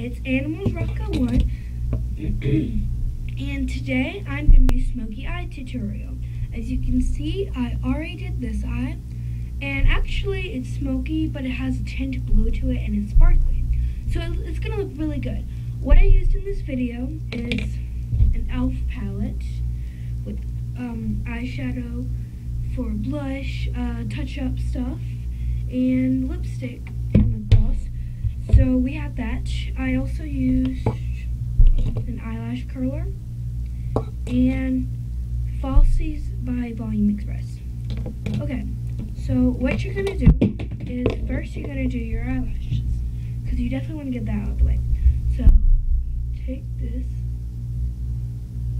It's Animals Rocka 1. and today I'm going to do Smoky Eye tutorial. As you can see, I already did this eye. And actually, it's smoky, but it has a tint blue to it, and it's sparkly. So it's going to look really good. What I used in this video is an e.l.f. palette with um, eyeshadow for blush, uh, touch-up stuff, and lipstick. So we have that. I also used an eyelash curler and Falsies by Volume Express. Okay, so what you're going to do is first you're going to do your eyelashes because you definitely want to get that out of the way. So take this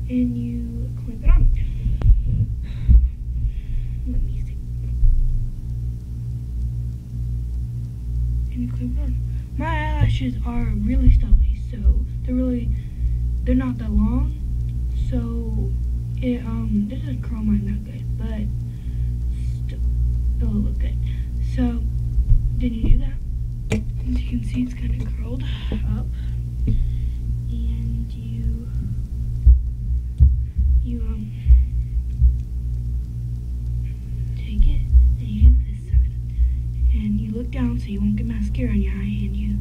and you clip it on. Let me see. And you clip it on. Eyelashes are really stubby, so they're really, they're not that long. So it, um, this doesn't curl mine that good, but still, it'll look good. So, then you do that. As you can see, it's kind of curled up. And you, you, um, take it and this side. And you look down so you won't get mascara on your eye and you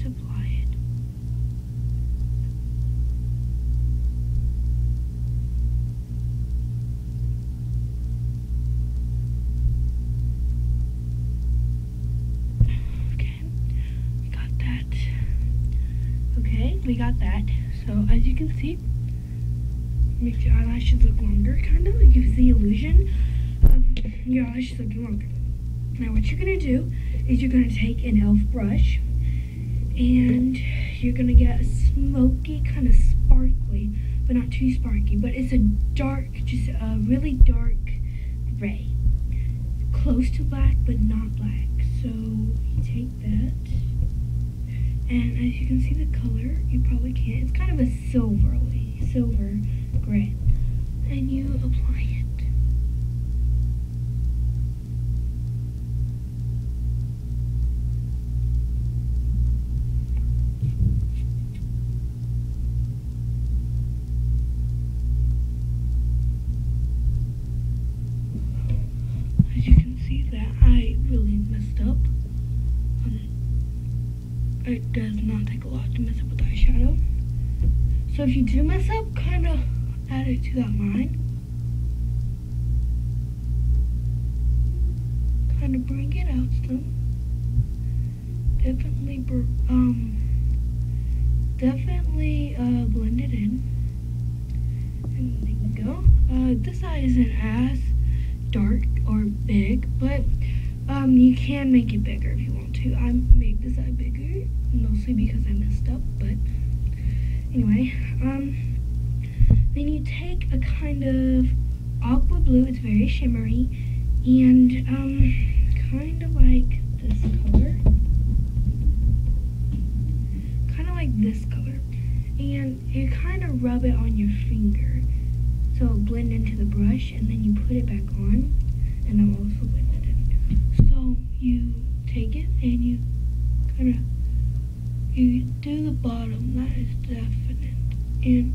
just apply it. Okay, we got that. Okay, we got that. So as you can see, makes your eyelashes look longer, kind of. It gives the illusion of your eyelashes looking longer. Now what you're gonna do is you're gonna take an e.l.f. brush and you're gonna get a smoky, kind of sparkly, but not too sparky, but it's a dark, just a really dark gray. Close to black, but not black. So you take that, and as you can see the color, you probably can't, it's kind of a silverly, silver gray. And you apply really messed up. Um, it does not take a lot to mess up with eyeshadow. So if you do mess up, kind of add it to that line. Kind of bring it out some. Definitely, um, definitely uh, blend it in. And there you go. Uh, this eye isn't as dark or big, but um, you can make it bigger if you want to. I made this eye bigger, mostly because I messed up, but anyway, um, then you take a kind of aqua blue, it's very shimmery, and um, kind of like this color, kind of like this color, and you kind of rub it on your finger. So it'll blend into the brush and then you put it back on and I'll also you take it and you kind of, you do the bottom, that is definite, and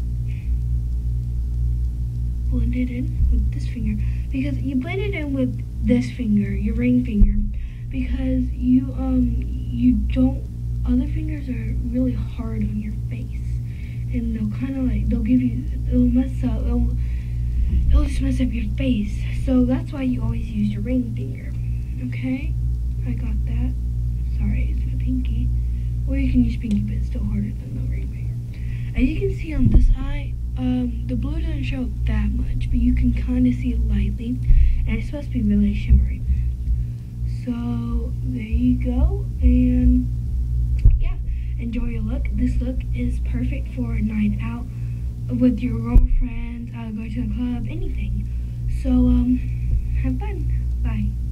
blend it in with this finger. Because you blend it in with this finger, your ring finger, because you, um, you don't, other fingers are really hard on your face. And they'll kind of like, they'll give you, they'll mess up, they'll, it'll just mess up your face. So that's why you always use your ring finger. Okay? I got that. Sorry, it's my pinky. Or you can use pinky, but it's still harder than the ring finger. As you can see on this eye, um, the blue doesn't show up that much, but you can kind of see it lightly. And it's supposed to be really shimmery. So, there you go. And, yeah, enjoy your look. This look is perfect for a night out with your girlfriend, uh, go to the club, anything. So, um, have fun. Bye.